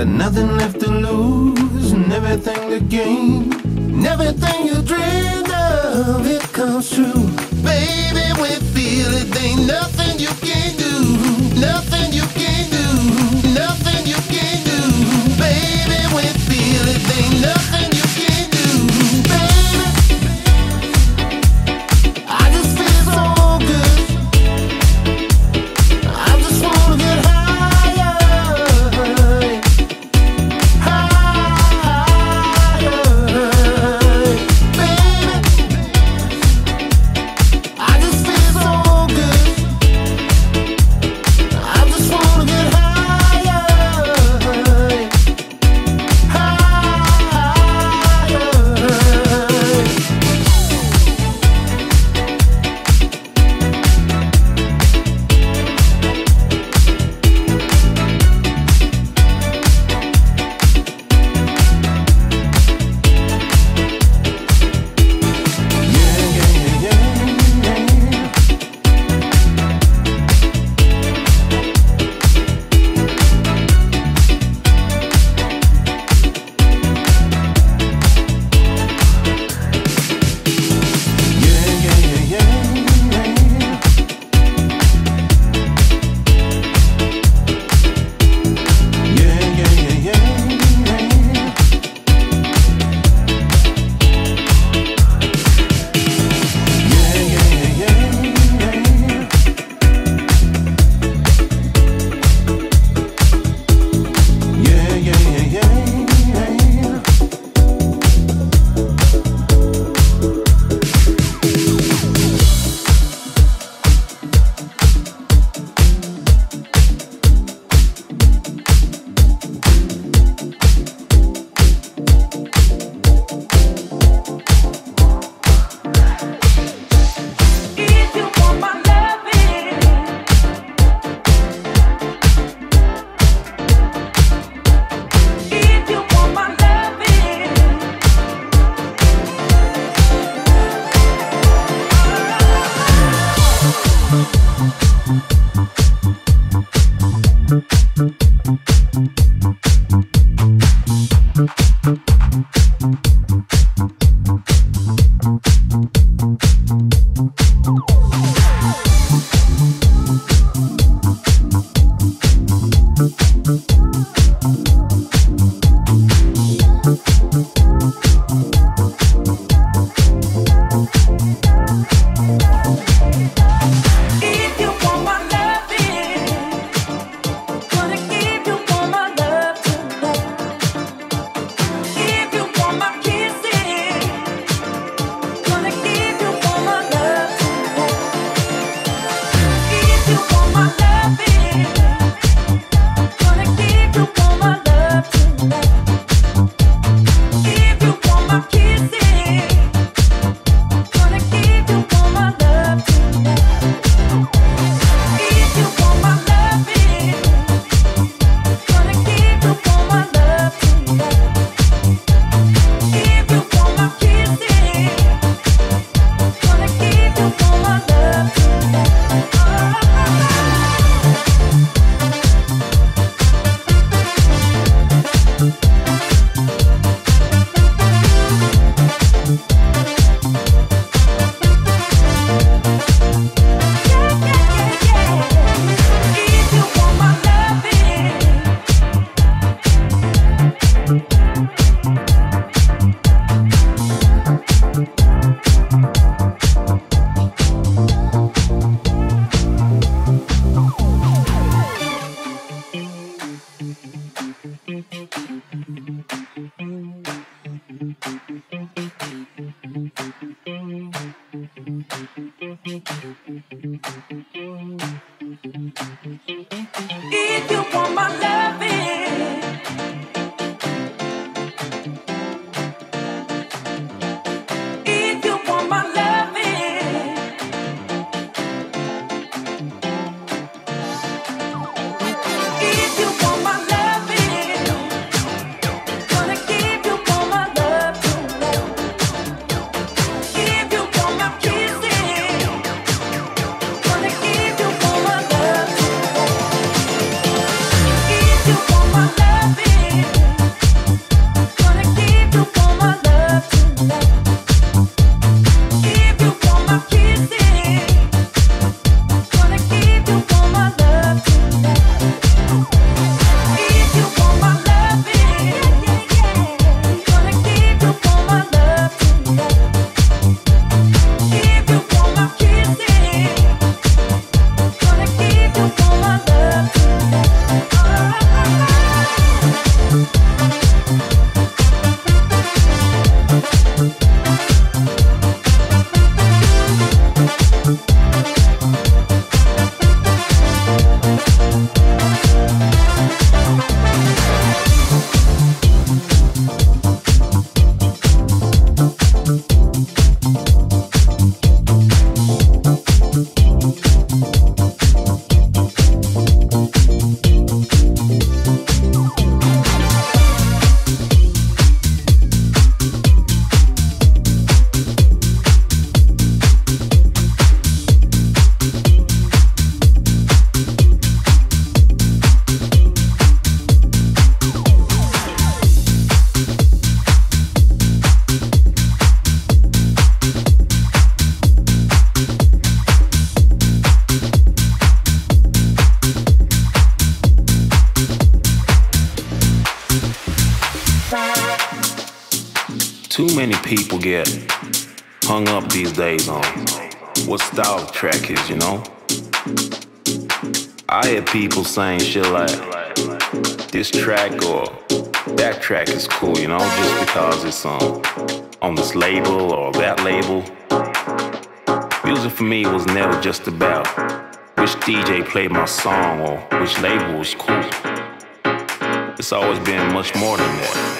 Got nothing left to lose and everything to gain. And everything you dreamed of, it comes true. Baby, we feel it. Ain't nothing you can't do. Nothing saying shit like this track or that track is cool, you know, just because it's on on this label or that label. Music for me was never just about which DJ played my song or which label was cool. It's always been much more than that.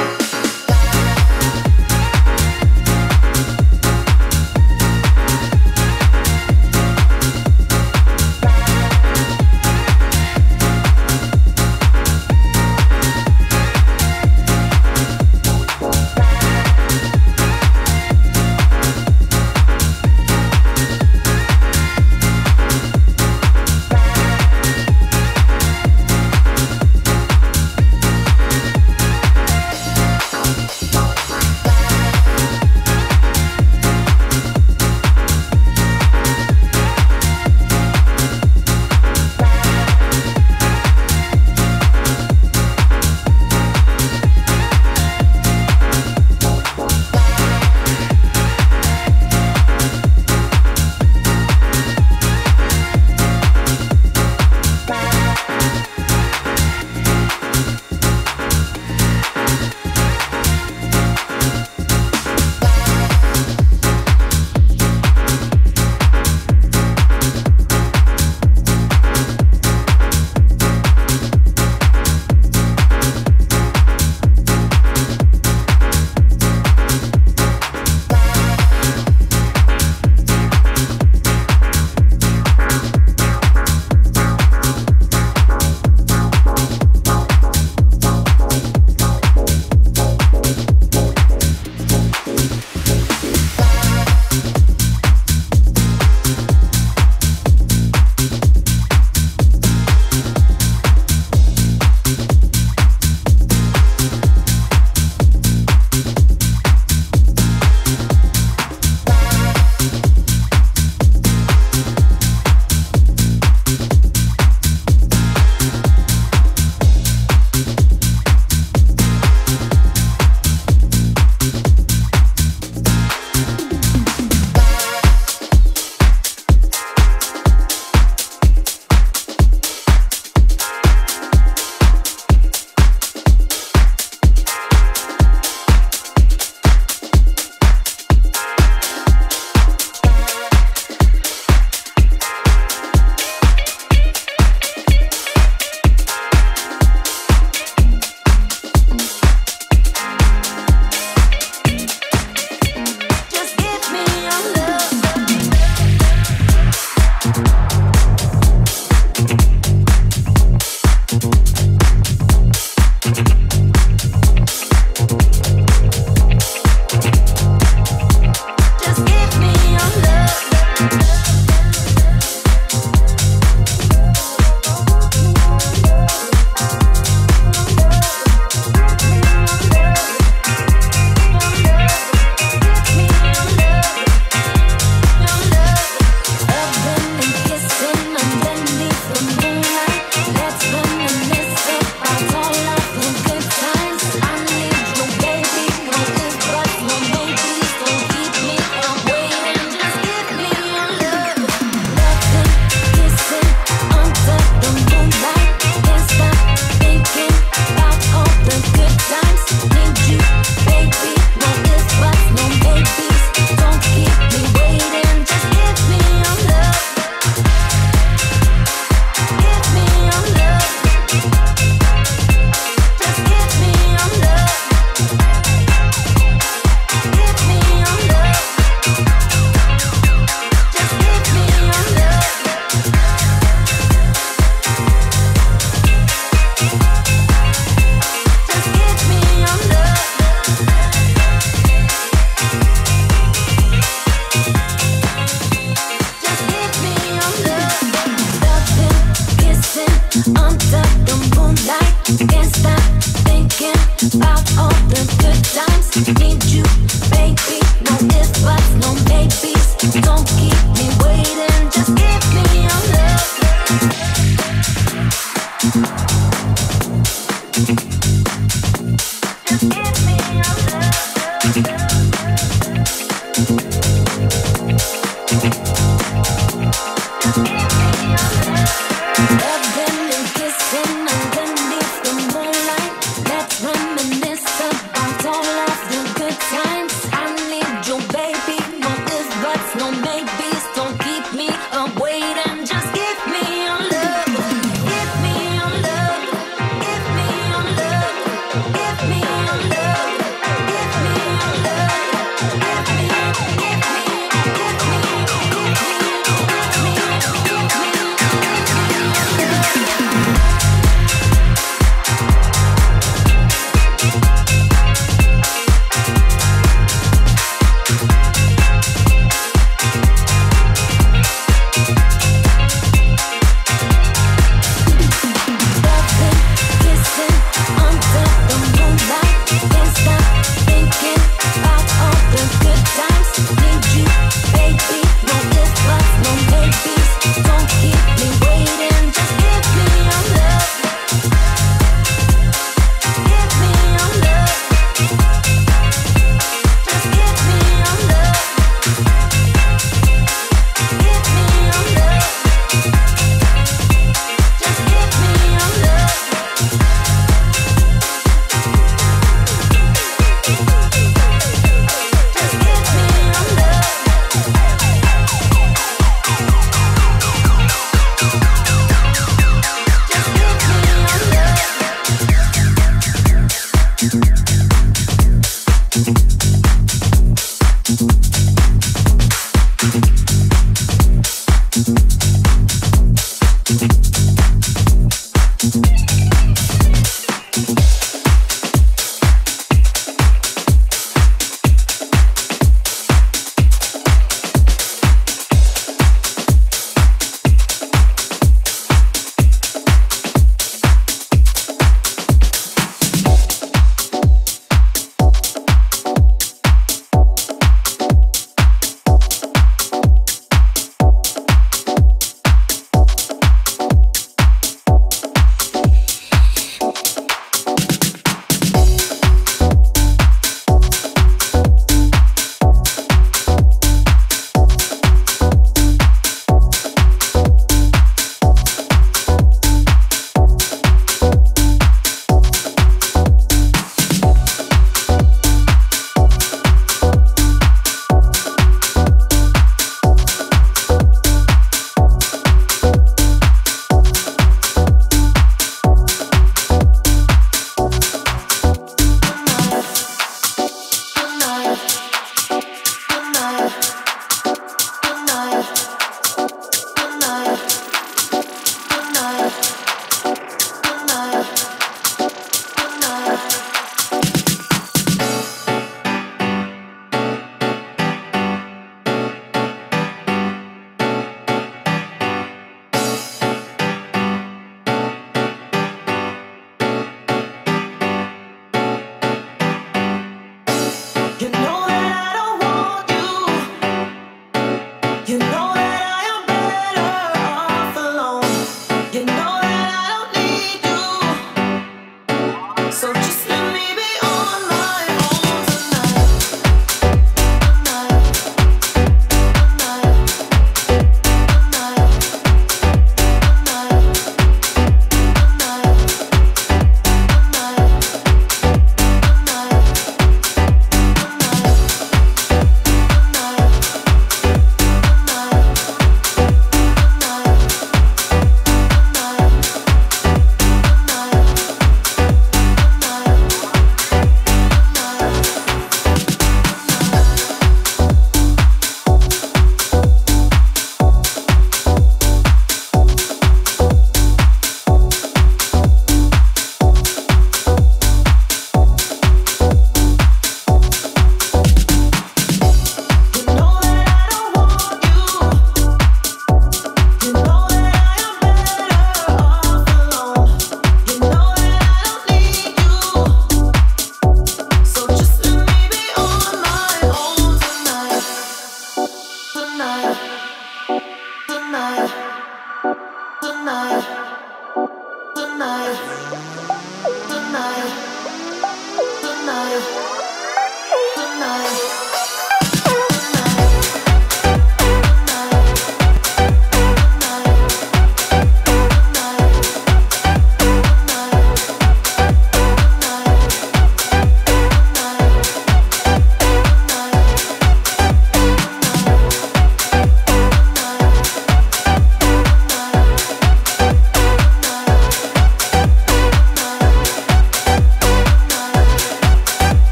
me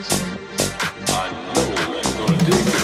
I know what I'm gonna do.